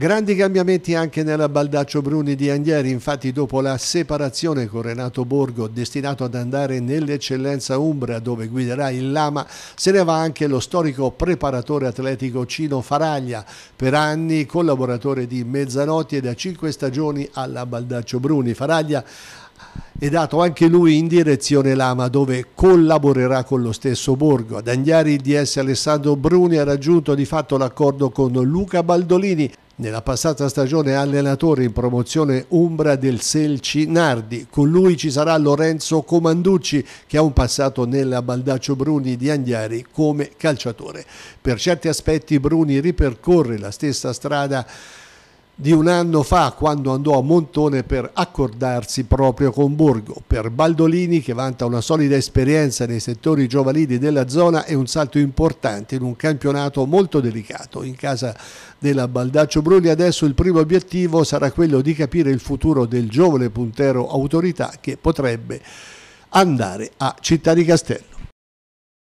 Grandi cambiamenti anche nella Baldaccio Bruni di Anghieri, infatti dopo la separazione con Renato Borgo, destinato ad andare nell'eccellenza Umbra dove guiderà il Lama, se ne va anche lo storico preparatore atletico Cino Faraglia, per anni collaboratore di Mezzanotti e da cinque stagioni alla Baldaccio Bruni. Faraglia è dato anche lui in direzione Lama dove collaborerà con lo stesso Borgo. Ad Andiari il DS Alessandro Bruni ha raggiunto di fatto l'accordo con Luca Baldolini nella passata stagione allenatore in promozione Umbra del Selci Nardi. Con lui ci sarà Lorenzo Comanducci che ha un passato nella Baldaccio Bruni di Andiari come calciatore. Per certi aspetti Bruni ripercorre la stessa strada di un anno fa quando andò a Montone per accordarsi proprio con Borgo. Per Baldolini che vanta una solida esperienza nei settori giovanili della zona è un salto importante in un campionato molto delicato. In casa della Baldaccio Bruni adesso il primo obiettivo sarà quello di capire il futuro del giovane puntero autorità che potrebbe andare a Città di Castello.